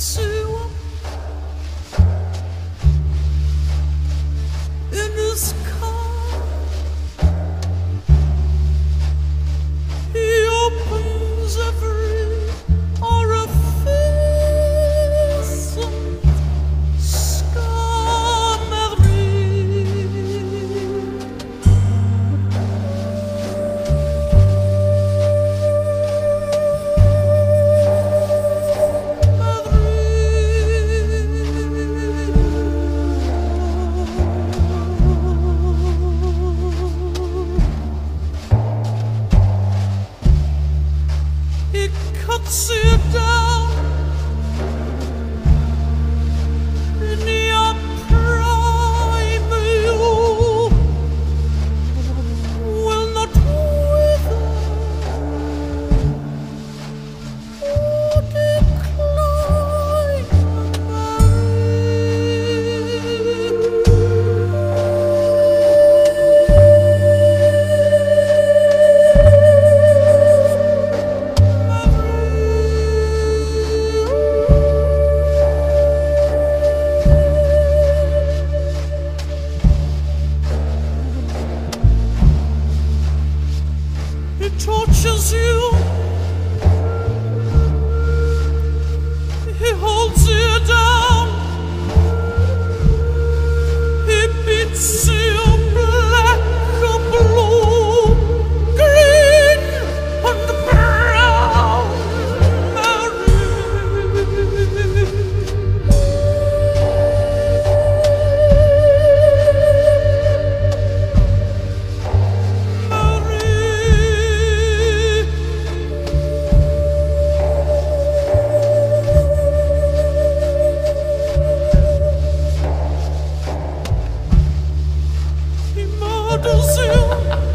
sur Brasil.